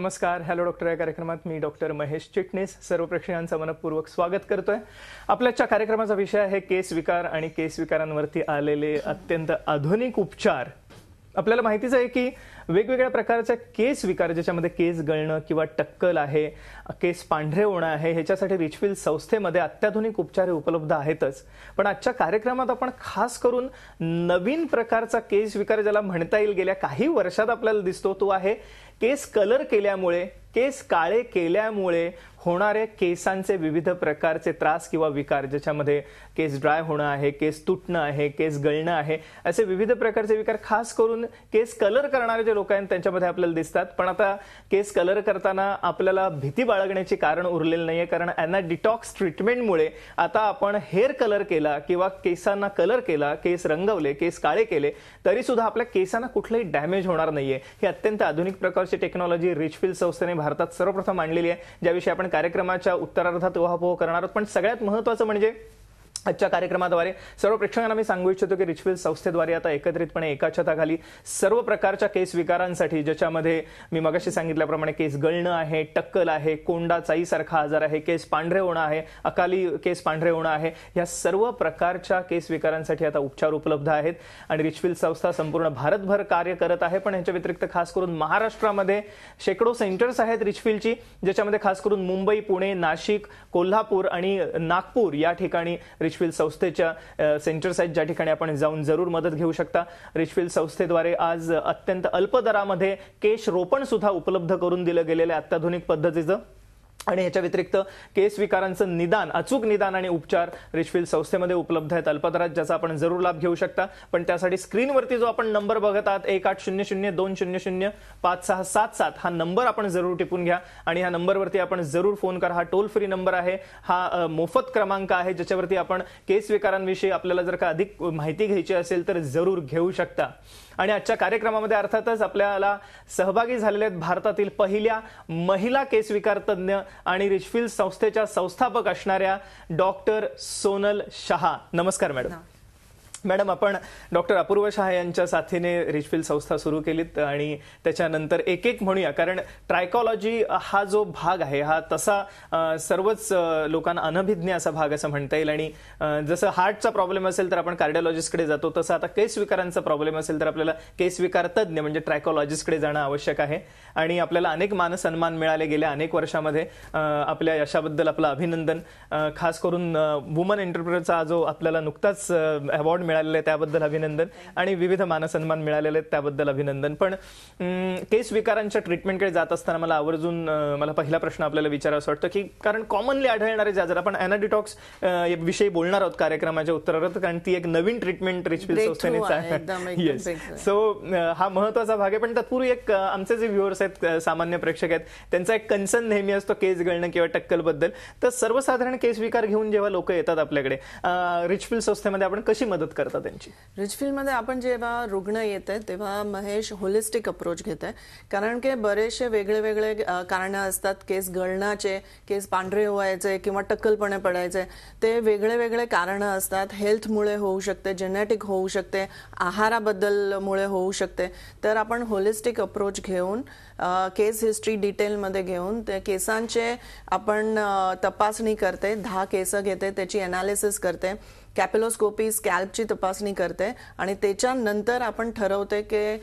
नमस्कार. Hello doctor या कार्यक्रमात मी डॉक्टर महेश चिटणीस सर्व प्रेक्षकांचं मनपूर्वक स्वागत करतोय. आपल्याच्या कार्यक्रमाचा विषय आहे केस विकार आणि केस विकारांवरती आलेले अत्यंत आधुनिक उपचार. आपल्याला माहितीच आहे की वेगवेगळ्या प्रकारच्या केस विकार ज्याच्यामध्ये केस गळणं किंवा टक्कल आहे केस पांढरे होणं आहे ह्याच्यासाठी रिचफिल संस्थेमध्ये अत्याधुनिक उपचार उपलब्ध आहेतच. पण आजच्या कार्यक्रमात आपण खास करून नवीन प्रकारचा केस विकार ज्याला म्हणता येईल गेल्या काही वर्षात आपल्याला दिसतो तो आहे केस कलर केल्यामुळे केस काळे केल्यामुळे होणारे केसांचे विविध प्रकारचे त्रास किंवा विकार ज्याच्यामध्ये केस ड्राय होणं आहे केस तुटणं आहे केस गळणं आहे असे विविध प्रकारचे विकार खास करून केस कलर करणारे जे लोक आहेत त्यांच्यामध्ये आपल्याला दिसतात. पण आता केस कलर करताना आपल्याला भीती बाळगण्याची कारण उरलेलं नाहीये कारण यांना डिटॉक्स ट्रीटमेंटमुळे आता आपण हेअर कलर केला किंवा केसांना कलर केला केस रंगवले केस काळे केले तरी सुद्धा आपल्या केसांना कुठलंही डॅमेज होणार नाहीये. ही अत्यंत आधुनिक प्रकारची टेक्नॉलॉजी रिचफिल संस्थेने भारतात सर्वप्रथम आणलेली आहे. ज्याविषयी आपण कार्यक्रमाच्या उत्तरार्धात उहापोह करणार आहोत. पण सगळ्यात महत्वाचं म्हणजे आजच्या कार्यक्रमाद्वारे सर्व प्रेक्षकांना मी सांगू इच्छितो की रिचफिल संस्थेद्वारे आता एकत्रितपणे एका छताखाली सर्व प्रकारच्या केस विकारांसाठी ज्याच्यामध्ये मी मगाशी सांगितल्याप्रमाणे केस गळणं आहे टक्कल आहे कोंडा चाईसारखा आजार आहे केस पांढरे होणं आहे अकाली केस पांढरे होणं आहे या सर्व प्रकारच्या केस विकारांसाठी आता उपचार उपलब्ध आहेत. आणि रिचफिल संस्था संपूर्ण भारतभर कार्य करत आहे पण याच्या व्यतिरिक्त खास करून महाराष्ट्रामध्ये शेकडो सेंटर्स आहेत रिचफिलची ज्याच्यामध्ये खास करून मुंबई पुणे नाशिक कोल्हापूर आणि नागपूर या ठिकाणी रिचफिल संस्थेच्या सेंटर्स आहेत ज्या ठिकाणी आपण जाऊन जरूर मदत घेऊ शकता. रिचफिल संस्थेद्वारे आज अत्यंत अल्प दरामध्ये केश रोपण सुद्धा उपलब्ध करून दिलं गेलेलं आहे अत्याधुनिक पद्धतीचं. आणि ह्याच्या व्यतिरिक्त केस विकारांचं निदान अचूक निदान आणि उपचार रिचफिल संस्थेमध्ये उपलब्ध आहेत. अल्पदरात ज्याचा आपण जरूर लाभ घेऊ शकता. पण त्यासाठी स्क्रीनवरती जो आपण नंबर बघत आहात एक आठ शून्य शून्य दोन शून्य शून्य पाच सहा सात सात हा नंबर आपण जरूर टिपून घ्या. आणि ह्या नंबरवरती आपण जरूर फोन करा. हा टोल फ्री नंबर आहे. हा मोफत क्रमांक आहे ज्याच्यावरती आपण केस विकारांविषयी आपल्याला जर का अधिक माहिती घ्यायची असेल तर जरूर घेऊ शकता. आणि आजच्या कार्यक्रमामध्ये अर्थातच आपल्याला सहभागी झालेले आहेत भारतातील पहिल्या महिला केस विकार तज्ज्ञ आणि रिचफिल्ड संस्थेच्या संस्थापक असणाऱ्या डॉक्टर सोनल शहा. नमस्कार मॅडम. मॅडम आपण डॉक्टर अपूर्व शहा यांच्या साथीने रिचफिल संस्था सुरू केलीत आणि त्याच्यानंतर एक एक म्हणूया. कारण ट्रायकॉलॉजी हा जो भाग आहे हा तसा सर्वच लोकांना अनभिज्ञ असा भाग असं म्हणता येईल. आणि जसं हार्टचा प्रॉब्लेम असेल तर आपण कार्डिओलॉजिस्टकडे जातो तसं आता केस विकारांचा प्रॉब्लेम असेल तर आपल्याला केस विकार तज्ज्ञ म्हणजे ट्रायकॉलॉजिस्टकडे जाणं आवश्यक आहे. आणि आपल्याला अनेक मानसन्मान मिळाले गेल्या अनेक वर्षामध्ये. आपल्या यशाबद्दल आपलं अभिनंदन. खास करून वुमन एंटरप्रिनरचा जो आपल्याला नुकताच अवॉर्ड मिळालेले आहे त्याबद्दल अभिनंदन आणि विविध मानसन्मान मिळालेले आहेत त्याबद्दल अभिनंदन. पण केस विकारांच्या ट्रीटमेंटकडे जात असताना मला आवर्जून मला पहिला प्रश्न आपल्याला विचारावा वाटतं की कारण कॉमनली आढळणारे जे आजार आपण अॅनाडिटॉक्स विषयी बोलणार आहोत कार्यक्रमाच्या उत्तरार्थ कारण ती एक नवीन ट्रीटमेंट रिचफिल संस्थेनेच आहे. येस सो हा महत्त्वाचा भाग आहे पण तत्पूर्वी एक आमचे जे व्ह्युअर्स आहेत सामान्य प्रेक्षक आहेत त्यांचा एक कन्सर्न नेहमी असतो केस गळणं किंवा टक्कलबद्दल. तर सर्वसाधारण केस विकार घेऊन जेव्हा लोक येतात आपल्याकडे रिचफिल संस्थेमध्ये आपण कशी मदत करता त्यांची. रिचफिलमध्ये आपण जेव्हा रुग्ण येते तेव्हा महेश होलिस्टिक अप्रोच घेत आहे कारण की बरेचसे वेगळे वेगळे कारण असतात. केस गळण्याचे केस पांढरे व्हायचे किंवा टक्कलपणे पडायचे. ते वेगळे वेगळे कारण असतात. हेल्थमुळे होऊ शकते जेनेटिक होऊ शकते आहाराबद्दलमुळे होऊ शकते. तर आपण होलिस्टिक अप्रोच घेऊन केस हिस्ट्री डिटेलमध्ये घेऊन ते केसांचे आपण तपासणी करते. दहा केस घेते त्याची अनालिसिस करते. कॅपिलोस्कोपी स्कॅल्पची तपासणी करते आणि त्याच्यानंतर आपण ठरवते की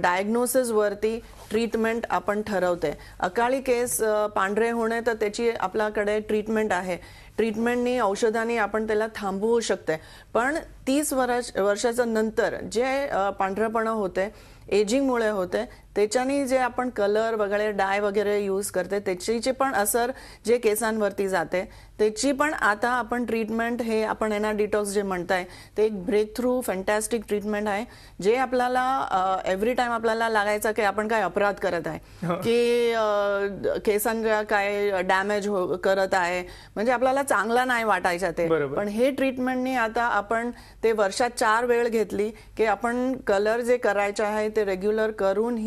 डायग्नोसिसवरती ट्रीटमेंट आपण ठरवते. अकाळी केस पांढरे होणे तर त्याची आपल्याकडे ट्रीटमेंट आहे. ट्रीटमेंटनी औषधांनी आपण त्याला थांबवू शकते. पण तीस वर्ष वर्षाच्या नंतर जे पांढरपणा होते एजिंगमुळे होते त्याच्यानी जे आपण कलर वगैरे डाय वगैरे यूज करते त्याची पण असर जे केसांवरती जाते त्याची पण आता आपण ट्रीटमेंट हे आपण एना डिटॉक्स जे म्हणताय ते एक ब्रेक थ्रू फॅन्टॅस्टिक ट्रीटमेंट आहे जे आपल्याला एव्हरी टाइम आपल्याला लागायचं की आपण काय अपराध करत आहे की केसांना काय डॅमेज करत आहे म्हणजे आपल्याला चांगला नाही वाटायचं ते. पण हे ट्रीटमेंटनी आता आपण ते वर्षात चार वेळ घेतली की आपण कलर जे करायचे आहे ते रेग्युलर करून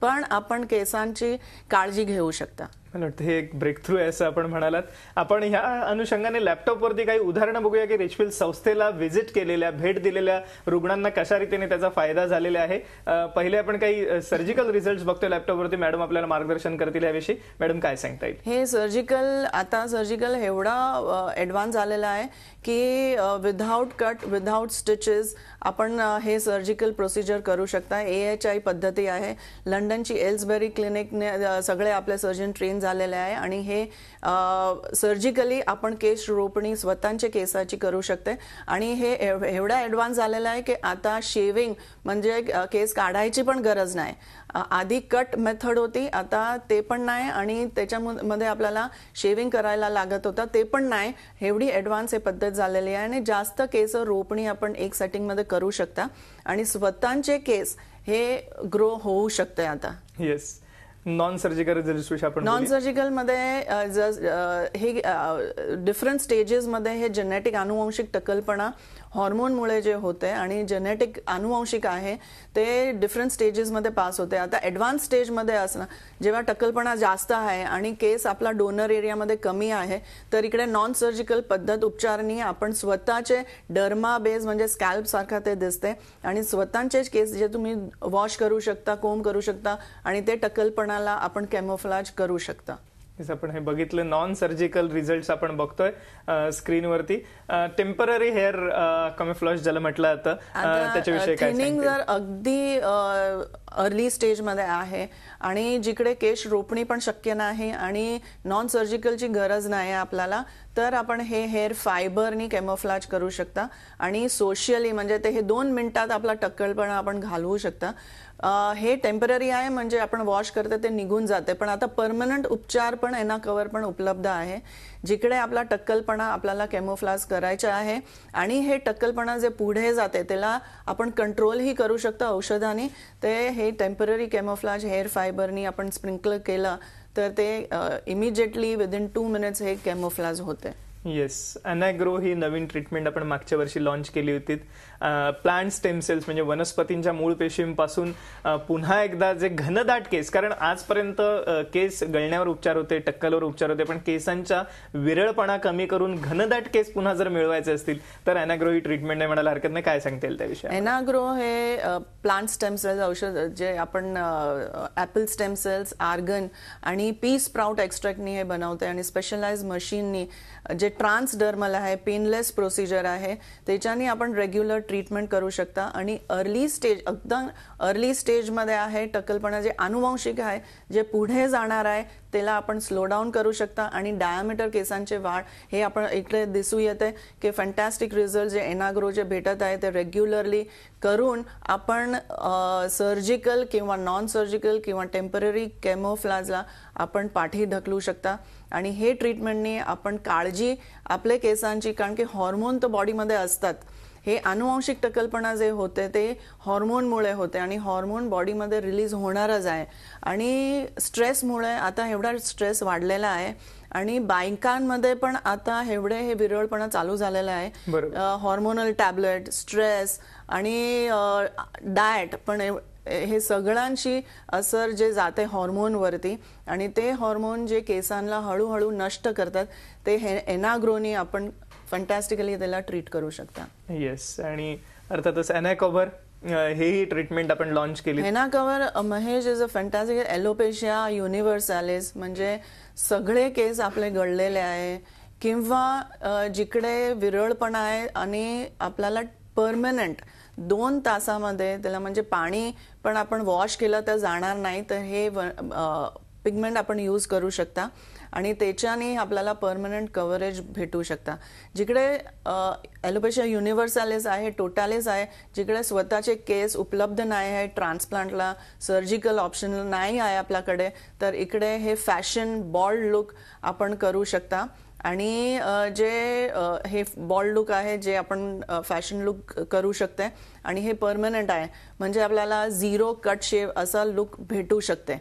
पण आपण केसांची काळजी घेऊ शकता. मला वाटतं हे एक ब्रेक थ्रू आहे असं आपण म्हणालात. आपण ह्या अनुषंगाने लॅपटॉपवरती काही उदाहरणं बघूया की रिचफिल संस्थेला व्हिजिट केलेल्या भेट दिलेल्या रुग्णांना कशा रीतीने त्याचा फायदा झालेला आहे. पहिले आपण काही सर्जिकल रिझल्ट बघतोय लॅपटॉपवरती मॅडम आपल्याला मार्गदर्शन करतील याविषयी. मॅडम काय सांगता येईल? हे सर्जिकल आता सर्जिकल एवढा ऍडव्हान्स झालेला आहे की विदाऊट कट विदाऊट स्टिचेस आपण हे सर्जिकल प्रोसिजर करू शकता. ए एच आय पद्धती आहे. लंडनची एल्सबेरी क्लिनिकने सगळे आपले सर्जन ट्रेन झालेलं आहे आणि हे सर्जिकली आपण केस रोपणी स्वतःच्या केसाची करू शकते. आणि हे एवढा ऍडव्हान्स झालेला आहे की आता शेविंग म्हणजे केस काढायची पण गरज नाही. आधी कट मेथड होती आता ते पण नाही आणि त्याच्यामध्ये आपल्याला शेविंग करायला लागत होता ते पण नाही. एवढी ऍडव्हान्स हे पद्धत झालेली आहे आणि जास्त केस रोपणी आपण एक सेटिंगमध्ये करू शकता. आणि स्वतःचे केस हे ग्रो होऊ शकते आता. येस नॉन सर्जिकल रिझल्ट आपण नॉन सर्जिकलमध्ये हे डिफरंट स्टेजेस मध्ये हे जेनेटिक अनुवंशिक टकलपणा हॉर्मोनमुळे जे होते आणि जेनेटिक अनुवंशिक आहे ते डिफरंट स्टेजेसमध्ये पास होते. आता ऍडव्हान्स स्टेजमध्ये असणं जेव्हा टक्कलपणा जास्त आहे आणि केस आपला डोनर एरियामध्ये कमी आहे तर इकडे नॉन सर्जिकल पद्धत उपचारनी आपण स्वतःचे डर्मा बेस म्हणजे स्कॅल्प सारखा ते दिसते आणि स्वतःचेच केस जे तुम्ही वॉश करू शकता कोम करू शकता आणि ते टक्कलपणाला आपण कॅमोफ्लाज करू शकता. आपण हे बघितलं. नॉन सर्जिकल रिझल्ट आपण बघतोय स्क्रीनवरती टेंपररी हेअर कमिफ्लॉश ज्याला म्हटलं जातं त्याच्याविषयी काय जर अगदी अर्ली स्टेजमध्ये आहे आणि जिकडे केश रोपणी पण शक्य नाही आणि नॉन सर्जिकलची गरज नाही आपल्याला तर आपण हे हेअर फायबरनी कॅमोफ्लाज करू शकता. आणि सोशियली म्हणजे ते हे दोन मिनिटात आपला टक्कलपणा आपण घालवू शकता. हे टेंपररी आहे म्हणजे आपण वॉश करते ते निघून जाते. पण आता परमनंट उपचार पण एना कवर पण उपलब्ध आहे. जिकडे आपला टक्कलपणा आपल्याला केमोफ्लाज करायचा आहे आणि हे टक्कलपणा जे पुढे जाते त्याला आपण कंट्रोलही करू शकतो औषधाने. ते हे टेंपररी केमोफ्लाज हेअर फायबरनी आपण स्प्रिंकल केलं तर ते इमिजिएटली विदिन टू मिनिट्स हे कॅमोफ्लाज होते येस अनॅग्रो ही नवीन ट्रीटमेंट आपण मागच्या वर्षी लॉन्च केली होती. प्लांट स्टेम सेल्स म्हणजे वनस्पतींच्या मूळ पेशींपासून पुन्हा एकदा जे घनदाट केस कारण आजपर्यंत केस गळण्यावर उपचार होते टक्कलवर उपचार होते पण केसांच्या विरळपणा कमी करून घनदाट केस पुन्हा जर मिळवायचे असतील तर अनॅग्रो ही ट्रीटमेंट नाही म्हणायला हरकत नाही. काय सांगता येईल त्याविषयी एनाग्रो हे प्लांट स्टेम सेल्स औषध जे आपण ऍपल स्टेम सेल्स आर्गन आणि पी स्प्राउट एक्स्ट्रॅक्टनी हे बनवते आणि स्पेशलाइज मशीननी जे ट्रान्सडर्मल आहे पेनलेस प्रोसिजर आहे त्याच्याने आपण रेग्युलर ट्रीटमेंट करू शकता. आणि अर्ली स्टेज एकदम अर्ली स्टेजमध्ये आहे टक्कलपणा जे अनुवंशिक आहे जे पुढे जाणार आहे त्याला आपण स्लो डाऊन करू शकता आणि डायामीटर केसांचे वाढ हे आपण इकडे दिसू येते की फॅन्टॅस्टिक रिझल्ट जे एनाग्रो जे भेटत आहे ते रेग्युलरली करून आपण सर्जिकल किंवा नॉन सर्जिकल किंवा टेंपररी केमोफ्लाजला आपण पाठी ढकलू शकता. आणि हे ट्रीटमेंटने आपण काळजी आपल्या केसांची कारण की हॉर्मोन तर बॉडीमध्ये असतात. हे अनुवांशिक टक्कलपणा जे होते ते हॉर्मोनमुळे होते आणि हॉर्मोन बॉडीमध्ये रिलीज होणारच आहे आणि स्ट्रेसमुळे आता एवढा स्ट्रेस वाढलेला आहे आणि बायकांमध्ये पण आता एवढे हे विरळपणा चालू झालेला. आहे हॉर्मोनल टॅबलेट स्ट्रेस आणि डाएट पण हे सगळ्यांची असर जे जाते हॉर्मोनवरती आणि ते हॉर्मोन जे केसांना हळूहळू नष्ट करतात ते हे एनाग्रोनी आपण फंटॅस्टिकली त्याला ट्रीट करू शकता. येस आणि अर्थातच अनॅकॉव्हर हेही ट्रीटमेंट आपण लॉन्च केली हेना cover Mahesh is a fantastic alopecia universalis म्हणजे सगळे केस आपले गळलेले आहे किंवा जिकडे विरळपणा आहे आणि आपल्याला परमनंट दोन तासामध्ये त्याला म्हणजे पाणी पण आपण वॉश केलं तर जाणार नाही तर हे पिगमेंट आपण यूज करू शकता. आणि त्याच्याने आपल्याला परमनंट कव्हरेज भेटू शकता. जिकडे ॲलोपेशिया युनिव्हर्सॅलिस आहे टोटॅलिस आहे जिकडे स्वतःचे केस उपलब्ध नाही आहे ट्रान्सप्लांटला सर्जिकल ऑप्शन नाही आहे आपल्याकडे तर इकडे हे फॅशन बॉल्ड लुक आपण करू शकता. आणि जे हे बॉल्ड लुक आहे जे आपण फॅशन लुक करू शकते. आणि हे परमनंट आहे. म्हणजे आपल्याला झिरो कट शेव असा लुक भेटू शकते.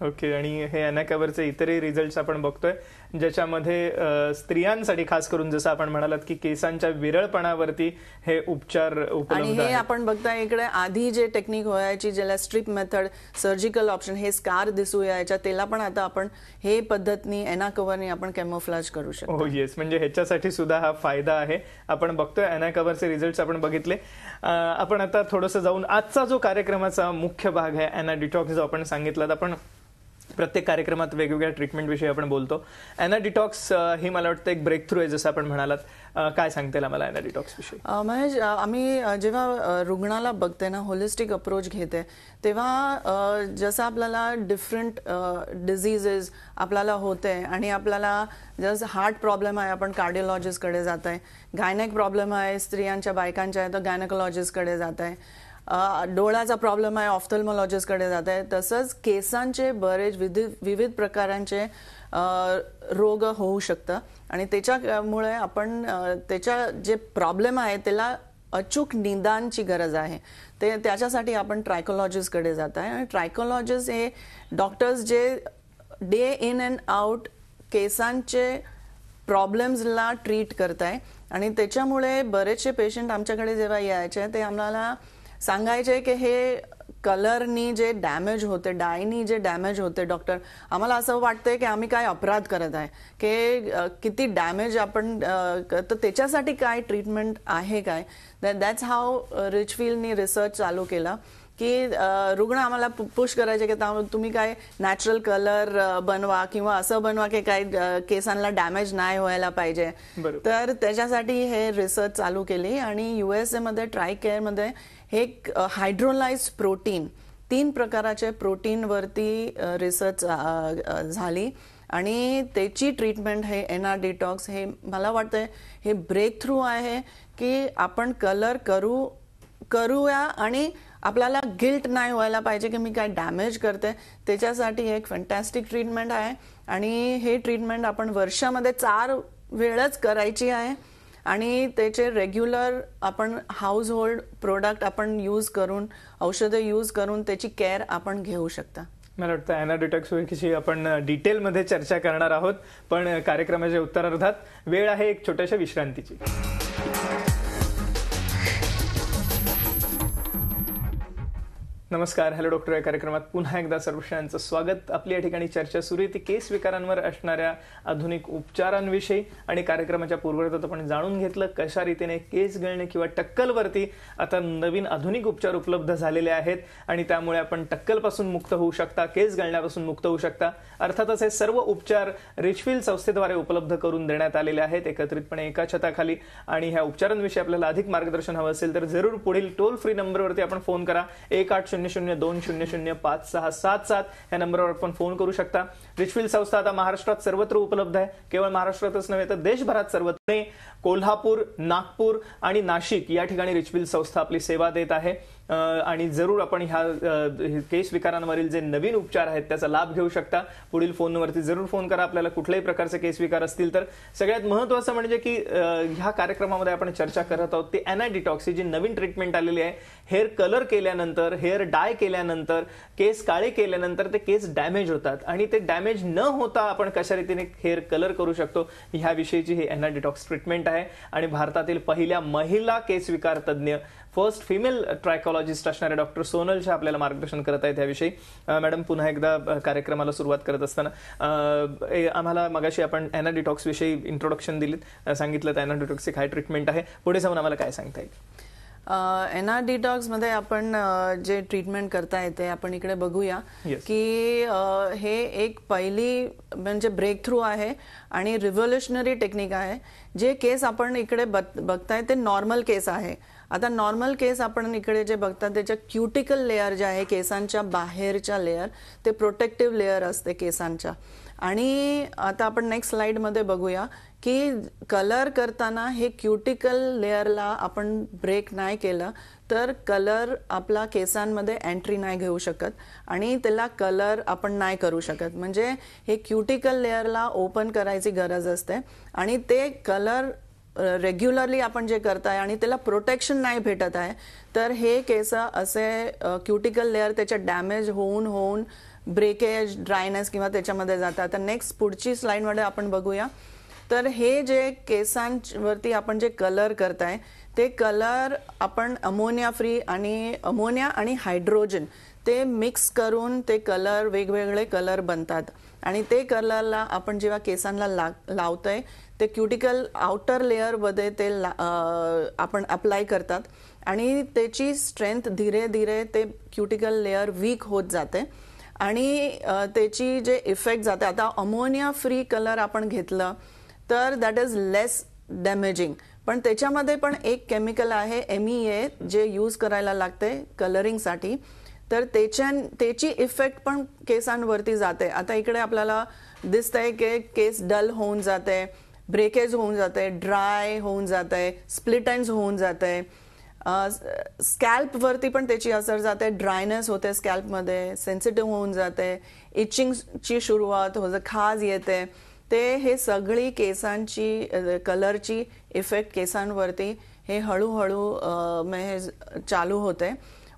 ओके आणि हे अनाकॅवरचे इतरही रिझल्ट आपण बघतोय ज्याच्यामध्ये स्त्रियांसाठी खास करून जसं आपण म्हणालात की केसांच्या विरळपणावरती हे उपचार आणि हे आपण बघताय इकडे आधी जे टेक्निक व्हायची ज्याला स्ट्रिप मेथड सर्जिकल ऑप्शन हे स्कार दिसू यायच्या त्याला पण आता आपण हे पद्धतनी एना कव्हरनी आपण कॅमोफ्लाज करू शकतो. हो येस म्हणजे ह्याच्यासाठी सुद्धा हा फायदा आहे. आपण बघतोय अॅना कव्हरचे रिझल्ट आपण बघितले. आपण आता थोडंसं जाऊन आजचा जो कार्यक्रमाचा मुख्य भाग आहे अॅना डिटॉक्स जो आपण सांगितला आपण प्रत्येक कार्यक्रमात वेगवेगळ्या ट्रीटमेंटविषयी आपण बोलतो. अॅना डिटॉक्स ही मला वाटतं एक ब्रेक थ्रू आहे जसं आपण म्हणालात. काय सांगते आम्हाला अॅना डिटॉक्स विषयी? महेश आम्ही जेव्हा रुग्णाला बघते ना होलिस्टिक अप्रोच घेते तेव्हा जसं आपल्याला डिफरंट डिझिजेस आपल्याला होते आणि आपल्याला जसं हार्ट प्रॉब्लेम आहे आपण कार्डिओलॉजिस्टकडे जात आहे गायनेक प्रॉब्लेम आहे स्त्रियांच्या बायकांच्या आहे तर गायनेकोलॉजिस्टकडे जात आहे डोळ्याचा प्रॉब्लेम आहे ऑफ्थल्मॉलॉजिस्टकडे जात आहे. तसंच केसांचे बरेच विविध विविध प्रकारांचे रोग होऊ शकतं. आणि त्याच्यामुळे आपण त्याच्या जे प्रॉब्लेम आहे त्याला अचूक निदानची गरज आहे. ते त्याच्यासाठी आपण ट्रायकोलॉजिस्टकडे जात आहे. आणि ट्रायकोलॉजिस्ट हे डॉक्टर्स जे डे इन अँड आउट केसांचे प्रॉब्लेम्सला ट्रीट करत आहे आणि त्याच्यामुळे बरेचसे पेशंट आमच्याकडे जेव्हा यायचे ते आम्हाला सांगायचे की हे कलरनी जे डॅमेज होते डायनी जे डॅमेज होते डॉक्टर आम्हाला असं वाटतंय की आम्ही काय अपराध करत आहे. की किती डॅमेज आपण तर त्याच्यासाठी काय ट्रीटमेंट आहे काय? दॅट्स हाव रिचफिल्डनी रिसर्च चालू केला की रुग्ण आम्हाला पुश करायचे की तुम्ही काय नॅचरल कलर बनवा किंवा असं बनवा की काय केसांना डॅमेज नाही व्हायला पाहिजे. तर त्याच्यासाठी हे रिसर्च चालू केली आणि युएसए मध्ये ट्राय केअरमध्ये हे हायड्रोलाइज प्रोटीन तीन प्रकाराचे प्रोटीनवरती रिसर्च झाली. आणि त्याची ट्रीटमेंट हे एना डिटॉक्स हे मला वाटतंय हे ब्रेक थ्रू आहे की आपण कलर करू करूया आणि आपल्याला गिल्ट नाही व्हायला पाहिजे की मी काय डॅमेज करते. त्याच्यासाठी एक फॅन्टॅस्टिक ट्रीटमेंट आहे. आणि हे ट्रीटमेंट आपण वर्षामध्ये चार वेळच करायची आहे. आणि त्याचे रेग्युलर आपण हाऊस होल्ड प्रोडक्ट आपण यूज करून औषधं यूज करून त्याची केअर आपण घेऊ शकता. मला वाटतं अॅना विषयी आपण डिटेलमध्ये चर्चा करणार आहोत. पण कार्यक्रमाच्या उत्तरार्धात वेळ आहे एक छोट्याशा विश्रांतीची. नमस्कार हॅलो डॉक्टर या कार्यक्रमात पुन्हा एकदा सर्वश्यांचं स्वागत. आपली या ठिकाणी चर्चा सुरू आहे. ती केस विकारांवर असणाऱ्या आधुनिक उपचारांविषयी आणि कार्यक्रमाच्या पूर्ववर्तात आपण जाणून घेतलं कशा रीतीने केस गळणे किंवा टक्कलवरती आता नवीन आधुनिक उपचार उपलब्ध झालेले आहेत आणि त्यामुळे आपण टक्कलपासून मुक्त होऊ शकता केस गळण्यापासून मुक्त होऊ शकता. अर्थातच हे सर्व उपचार रिचफिल संस्थेद्वारे उपलब्ध करून देण्यात आलेले आहेत एकत्रितपणे एका छताखाली. आणि ह्या उपचारांविषयी आपल्याला अधिक मार्गदर्शन हवं असेल तर जरूर पुढील टोल फ्री नंबरवरती आपण फोन करा. एक आठ शून्य शून्य दोन शून्य शून्य पाच सहा सात सात या नंबरवर आपण फोन करू शकता. रिचफिल संस्था आता महाराष्ट्रात सर्वत्र उपलब्ध आहे. केवळ महाराष्ट्रातच नव्हे तर देशभरात सर्वत्र कोल्हापूर नागपूर आणि नाशिक या ठिकाणी रिचफिल संस्था आपली सेवा देत आहे. आणि जरूर आपण ह्या केश केस विकारांवरील जे नवीन उपचार आहेत त्याचा लाभ घेऊ शकता. पुढील फोनवरती जरूर फोन करा. आपल्याला कुठल्याही प्रकारचे केस विकार असतील तर. सगळ्यात महत्वाचं म्हणजे की ह्या कार्यक्रमामध्ये आपण चर्चा करत आहोत ती अॅनाडिटॉक्स ही जी नवीन ट्रीटमेंट आलेली आहे. हेअर कलर केल्यानंतर हेअर डाय केल्यानंतर केस काळे केल्यानंतर ते केस डॅमेज होतात. आणि ते डॅमेज न होता आपण कशा रीतीने हेअर कलर करू शकतो ह्या विषयीची ही अॅनाडिटॉक्स ट्रीटमेंट आहे. आणि भारतातील पहिल्या महिला केस विकार तज्ज्ञ फर्स्ट फिमेल ट्रायकॉलॉजिस्ट असणारे डॉक्टर सोनल शहा आपल्याला मार्गदर्शन करत आहेत याविषयी. मॅडम पुन्हा एकदा कार्यक्रमाला सुरुवात करत असताना आम्हाला मगाशी आपण अॅना डिटॉक्स विषयी इंट्रोडक्शन दिलीत. अं, सांगितलं तर अॅना डिटॉक्स एक हाय ट्रीटमेंट आहे. पुढे जाऊन आम्हाला काय सांगता येईल? एनआर डिटॉक्समध्ये आपण जे ट्रीटमेंट करता येते आपण इकडे बघूया Yes. की हे एक पहिली म्हणजे ब्रेक थ्रू आहे आणि रिव्होल्युशनरी टेक्निक आहे. जे केस आपण इकडे बघ- बघताय ते नॉर्मल केस आहे. आता नॉर्मल केस आपण इकडे जे बघतात त्याच्या क्युटिकल लेअर जे आहे केसांच्या बाहेरच्या लेअर ते प्रोटेक्टिव्ह लेअर असते केसांच्या. आणि आता आपण नेक्स्ट स्लाइडमध्ये बघूया की कलर करताना हे क्युटिकल लेअरला आपण ब्रेक नाही केलं तर कलर आपला केसांमध्ये एंट्री नाही घेऊ शकत आणि त्याला कलर आपण नाही करू शकत. म्हणजे हे क्युटिकल लेअरला ओपन करायची गरज असते आणि ते कलर रेग्युलरली आपण जे करताय आणि त्याला प्रोटेक्शन नाही भेटत आहे तर हे केस असे क्युटिकल लेअर त्याच्या डॅमेज होऊन होऊन ब्रेकेज ड्रायनेस किंवा त्याच्यामध्ये जातात. तर नेक्स्ट पुढची स्लाईडमध्ये आपण बघूया. तर हे जे केसांवरती आपण जे कलर करताय ते कलर आपण अमोनिया फ्री आणि अमोनिया आणि हायड्रोजन ते मिक्स करून ते कलर वेगवेगळे कलर बनतात. आणि ते कलरला आपण जेव्हा केसांना ला लावतोय ते क्युटिकल आउटर लेअरमध्ये ते ला- आपण अप्लाय करतात. आणि त्याची स्ट्रेंथ धीरे धीरे ते क्युटिकल लेअर वीक होत जाते. आणि त्याची जे इफेक्ट जाते आता अमोनिया फ्री कलर आपण घेतलं तर दॅट इज लेस डॅमेजिंग पण त्याच्यामध्ये पण एक केमिकल आहे एम ए जे यूज करायला लागते कलरिंगसाठी तर त्याच्या त्याची इफेक्ट पण केसांवरती जाते. आता इकडे आपल्याला दिसतंय की केस डल होऊन जाते. ब्रेकेज होऊन जात आहे ड्राय होऊन जाते स्प्लिट एंड होऊन जात आहे स्कॅल्पवरती पण त्याची असर जाते ड्रायनेस होते स्कॅल्पमध्ये सेन्सिटिव्ह होऊन जाते इचिंगची सुरुवात होते खाज येते ते हे सगळी केसांची कलरची इफेक्ट केसांवरती हे हळूहळू अ, चालू होते.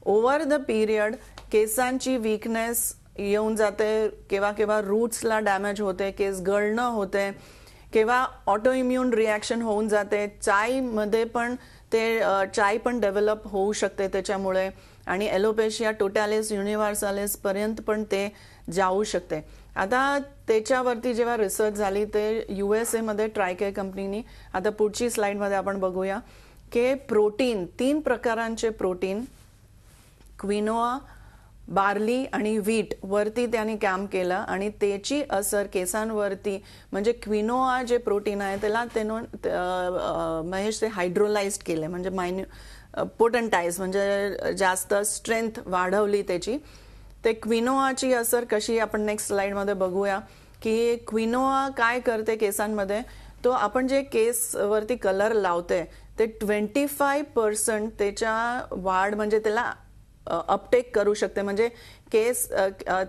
ओव्हर द पिरियड केसांची वीकनेस येऊन जाते केव्हा केव्हा रूट्सला डॅमेज होते केस गळणं होते केव्हा ऑटो इम्युन रिॲक्शन होऊन जाते चायमध्ये पण ते चाय पण डेव्हलप होऊ शकते त्याच्यामुळे आणि एलोपेशिया टोटॅलिस युनिव्हर्सालिस पर्यंत पण ते जाऊ शकते. आता त्याच्यावरती जेव्हा रिसर्च झाली ते यू एसमध्ये ट्रायके कंपनीनी आता पुढची स्लाईडमध्ये आपण बघूया की प्रोटीन तीन प्रकारांचे प्रोटीन क्विनोआ बार्ली आणि व्हीट वरती त्यांनी काम केलं आणि त्याची असर केसांवरती म्हणजे क्विनोआ जे प्रोटीन आहे त्याला त्यानं महेश ते हायड्रोलाइज केले म्हणजे मायन्यू पोटंटाईज म्हणजे जास्त स्ट्रेंथ वाढवली त्याची. ते क्विनोआची असर कशी आपण नेक्स्ट स्लाईडमध्ये बघूया की क्विनोआ काय करते केसांमध्ये? तो आपण जे केसवरती कलर लावते ते ट्वेंटी फाय पर्सेंट त्याच्या वाढ म्हणजे त्याला अपटेक करू शकते. म्हणजे केस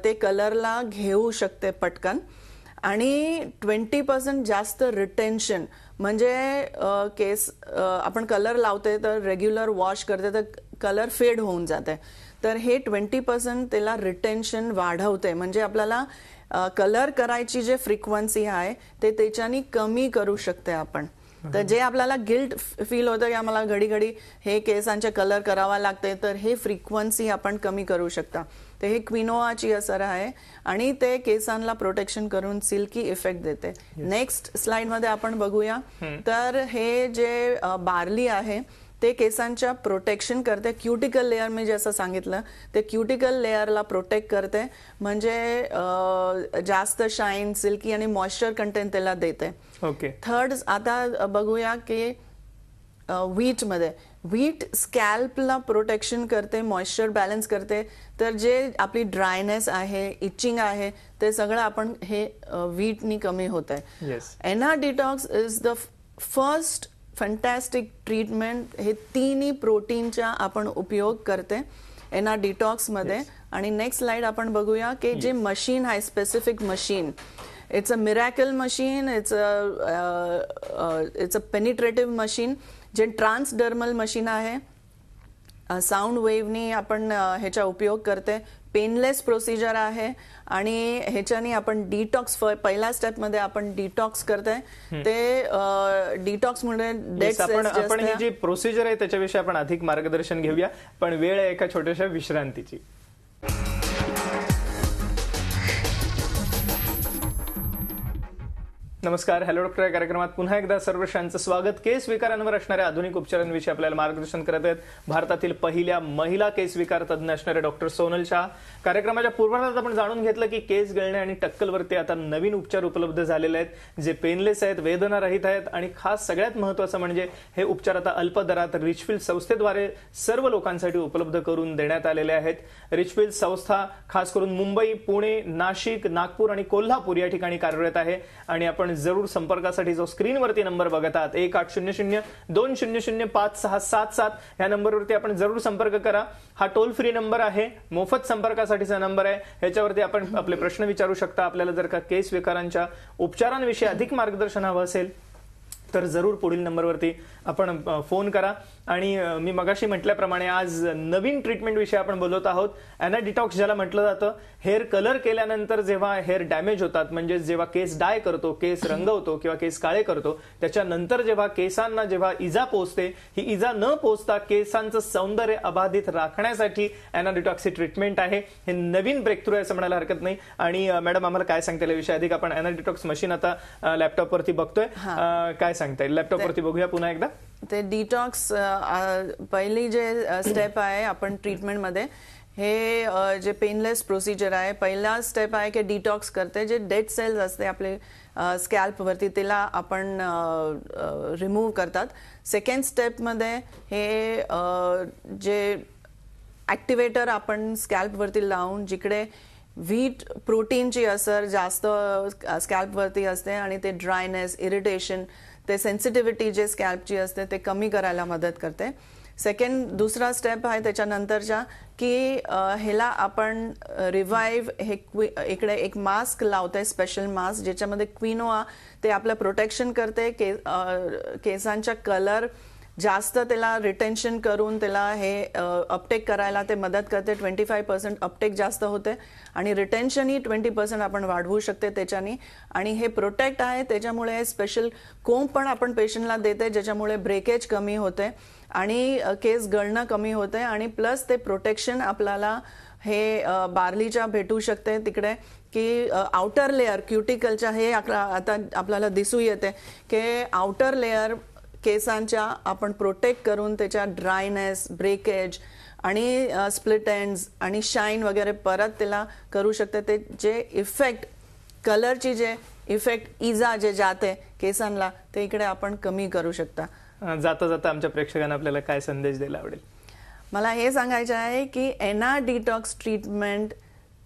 ते कलरला घेऊ शकते पटकन. आणि ट्वेंटी पर्सेंट जास्त रिटेन्शन म्हणजे केस आपण कलर लावते तर रेग्युलर वॉश करते तर कलर फेड होऊन जाते. तर हे ट्वेंटी पर्सेंट त्याला रिटेन्शन वाढवते. म्हणजे आपल्याला कलर करायची जे फ्रिक्वन्सी आहे ते त्याच्यानी कमी करू शकते आपण. तर जे आपल्याला गिल्ट फील होतं की आम्हाला घडी घडी हे केसांचे कलर करावा लागते तर हे फ्रिक्वेन्सी आपण कमी करू शकता. तर हे क्विनोआची असर आहे आणि ते केसांना प्रोटेक्शन करून सिल्की इफेक्ट देते. नेक्स्ट स्लाइडमध्ये आपण बघूया. तर हे जे बार्ली आहे ते केसांच्या प्रोटेक्शन करते. क्युटिकल लेअर मी जसं सांगितलं ते क्युटिकल लेअरला प्रोटेक्ट करते. म्हणजे जास्त शाईन सिल्की आणि मॉइश्चर कंटेंट त्याला देते. ओके थर्ड आता बघूया की व्हीटमध्ये. व्हीट स्कॅल्पला प्रोटेक्शन करते मॉइश्चर बॅलन्स करते. तर जे आपली ड्रायनेस आहे इचिंग आहे ते सगळं आपण हे व्हीटनी कमी होत आहे एना detox is the first fantastic treatment हे तिन्ही प्रोटीनच्या आपण उपयोग करते. एना डिटॉक्समध्ये. आणि नेक्स्ट स्लाइड आपण बघूया की जे मशीन आहे specific machine it's a miracle machine it's a it's a penetrative machine जे ट्रान्सडर्मल मशीन आहे साऊंड वेव्हनी आपण ह्याचा उपयोग करते पेनलेस प्रोसिजर आहे आणि ह्याच्यानी आपण डिटॉक्स पहिल्या स्टेपमध्ये आपण डिटॉक्स करते ते डिटॉक्स Yes, आपण ही जी प्रोसिजर आहे त्याच्याविषयी आपण अधिक मार्गदर्शन घेऊया. पण वेळ आहे एका छोट्याशा विश्रांतीची. नमस्कार हॅलो डॉक्टर या कार्यक्रमात पुन्हा एकदा सर्व शांचं स्वागत. केस विकारांवर असणाऱ्या आधुनिक उपचारांविषयी आपल्याला मार्गदर्शन करत आहेत. भारतातील पहिल्या महिला केस विकार तज्ज्ञ असणारे डॉक्टर सोनल शाह. कार्यक्रमाच्या पूर्वार्धात आपण जाणून घेतलं की केस गळणे आणि टक्कलवरती आता नवीन उपचार उपलब्ध झालेले आहेत जे पेनलेस आहेत वेदना रहित आहेत आणि खास सगळ्यात महत्वाचं म्हणजे हे उपचार आता अल्प दरात रिचफिल्ड संस्थेद्वारे सर्व लोकांसाठी उपलब्ध करून देण्यात आलेले आहेत. रिचफिल्ड संस्था खास करून मुंबई पुणे नाशिक नागपूर आणि कोल्हापूर या ठिकाणी कार्यरत आहे. आणि आपण जरूर संपर्कासाठी जो स्क्रीनवरती नंबर बघत आहात एक आठ शून्य शून्य दोन शून्य शून्य पाच सहा सात सात या नंबरवरती आपण जरूर संपर्क करा. हा टोल फ्री नंबर आहे मोफत संपर्कासाठीचा नंबर आहे. ह्याच्यावरती आपण आपले प्रश्न विचारू शकता. आपल्याला जर का केस विकारांच्या उपचारांविषयी अधिक मार्गदर्शन हवं असेल तर जरूर पुढील नंबरवरती आपण फोन करा. आणि मी मगाशी म्हटल्याप्रमाणे आज नवीन ट्रीटमेंट विषयी आपण बोलत आहोत. अॅना डिटॉक्स ज्याला म्हटलं जातं हेअर कलर केल्यानंतर जेव्हा हेअर डॅमेज होतात म्हणजे जेव्हा केस डाय करतो केस रंगवतो किंवा केस काळे करतो त्याच्यानंतर जेव्हा केसांना जेव्हा इजा पोचते ही इजा न पोचता केसांचं सौंदर्य अबाधित राखण्यासाठी अॅना डिटॉक्स ही ट्रीटमेंट आहे. हे नवीन ब्रेक थ्रू आहे असं म्हणायला हरकत नाही. आणि मॅडम आम्हाला काय सांगता येईल याविषयी अधिक आपण अॅना डिटॉक्स मशीन आता लॅपटॉपवरती बघतोय. काय सांगता येईल? लॅपटॉपवरती बघूया पुन्हा एकदा. ते डिटॉक्स पहिली जे स्टेप आहे आपण ट्रीटमेंटमध्ये हे जे पेनलेस प्रोसिजर आहे पहिला स्टेप आहे की डिटॉक्स करते. जे डेड सेल्स असते आपले स्कॅल्पवरती त्याला आपण रिमूव्ह करतात. सेकंड स्टेपमध्ये हे जे ॲक्टिवेटर आपण स्कॅल्पवरती लावून जिकडे व्हीट प्रोटीनची असर जास्त स्कॅल्पवरती असते आणि ते ड्रायनेस इरिटेशन ते सेन्सिटिव्हिटी जे स्कॅल्पची असते ते कमी करायला मदत करते. सेकंड दुसरा स्टेप आहे त्याच्यानंतरच्या की ह्याला आपण रिवाईव्ह हे क्वि- इकडे एक मास्क लावते स्पेशल मास्क ज्याच्यामध्ये क्विनोआ ते आपलं प्रोटेक्शन करते के केसांच्या कलर जास्त त्याला रिटेन्शन करून त्याला हे अपटेक करायला ते मदत करते. ट्वेंटी फाय पर्सेंट अपटेक जास्त होते आणि रिटेन्शनही ट्वेंटी पर्सेंट आपण वाढवू शकते त्याच्यानी. आणि हे प्रोटेक्ट आहे त्याच्यामुळे स्पेशल कोंब पण आपण पेशंटला देते ज्याच्यामुळे ब्रेकेज कमी होते आणि केस गळणं कमी होते आणि प्लस ते प्रोटेक्शन आपल्याला हे बार्लीच्या भेटू शकते तिकडे की आउटर लेअर क्युटिकलच्या हे आता आपल्याला दिसू येते की आउटर लेअर केसांच्या आपण प्रोटेक्ट करून त्याच्या ड्रायनेस ब्रेकेज आणि स्प्लिट एंड्स आणि शाईन वगैरे परत त्याला करू शकते. ते जे इफेक्ट कलरची जे इफेक्ट इजा जे जाते केसांना ते इकडे आपण कमी करू शकता. जाता जाता आमच्या प्रेक्षकांना आपल्याला काय संदेश द्यायला आवडेल? मला हे सांगायचं आहे की एना डिटॉक्स ट्रीटमेंट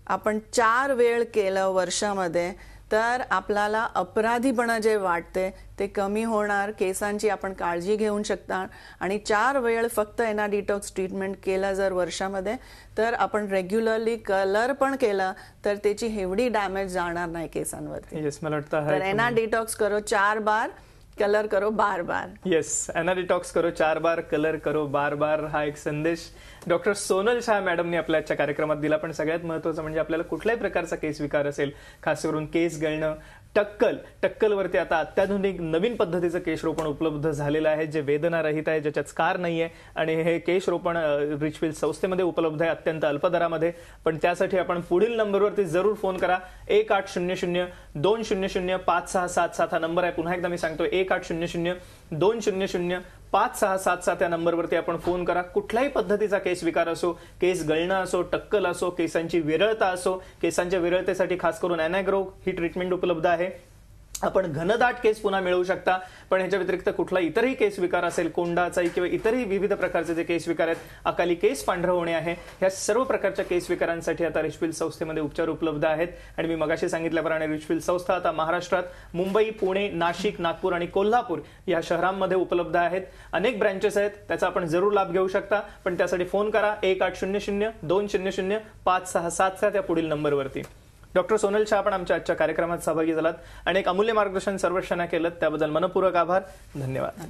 आपण चार वेळ केलं वर्षामध्ये तर आपल्याला अपराधीपणा जे वाटते ते कमी होणार केसांची आपण काळजी घेऊ शकता. आणि चार वेळ फक्त एना डिटॉक्स ट्रीटमेंट केलं जर वर्षामध्ये तर आपण रेग्युलरली कलर पण केला तर त्याची एवढी डॅमेज जाणार नाही केसांवरती. मला वाटतं एना डिटॉक्स करो चार बार. कलर करो बार बार। येस एना डिटॉक्स करो चार बार कलर करो बार बार हा एक संदेश. डॉक्टर सोनल शाह मॅडमने आपल्या आजच्या कार्यक्रमात दिला पण सगळ्यात महत्वाचं म्हणजे आपल्याला कुठल्याही प्रकारचा केस विकार असेल खास करून केस गळणं टक्कल टक्कलवरती आता अत्याधुनिक नवीन पद्धतीचं केशरोपण उपलब्ध झालेलं आहे जे वेदना रहित आहे ज्याच्यात स्कार आहे आणि हे केशरोपण रोपण संस्थेमध्ये उपलब्ध आहे अत्यंत अल्प दरामध्ये. पण त्यासाठी आपण पुढील नंबरवरती जरूर फोन करा. एक आठ शून्य शून्य दोन शून्य शून्य पाच सहा सात सात हा नंबर आहे. पुन्हा एकदा मी सांगतो एक आठ शून्य शून्य दोन शून्य शून्य पाच सहा सात सात या नंबरवरती आपण फोन करा. कुठल्याही पद्धतीचा केस विकार असो केस गळणं असो टक्कल असो केसांची विरळता असो केसांच्या विरळतेसाठी खास करून अॅनाग्रो ही ट्रीटमेंट उपलब्ध आहे. आपण घनदाट केस पुन्हा मिळवू शकता. पण ह्याच्या व्यतिरिक्त कुठला इतरही केस विकार असेल कोंडाचाही किंवा इतरही विविध प्रकारचे जे केस विकार आहेत अकाली केस पांढरं होणे आहे. ह्या सर्व प्रकारच्या केस विकारांसाठी आता रिचफिल संस्थेमध्ये उपचार उपलब्ध आहेत. आणि मी मगाशी सांगितल्याप्रमाणे रिचफिल संस्था आता महाराष्ट्रात मुंबई पुणे नाशिक नागपूर आणि कोल्हापूर या शहरांमध्ये उपलब्ध आहेत. अनेक ब्रँचेस आहेत त्याचा आपण जरूर लाभ घेऊ शकता. पण त्यासाठी फोन करा एक आठ शून्य शून्य दोन शून्य शून्य पाच सहा सात सात या पुढील नंबरवरती. डॉक्टर सोनल शाह आपण आमच्या आजच्या कार्यक्रमात सहभागी झालात. आणि एक अमूल्य मार्गदर्शन सर्वश्यांना केलं त्याबद्दल मनपूर्वक आभार. धन्यवाद.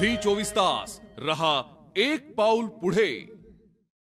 झी चोवीस तास. रहा एक पाऊल पुढे.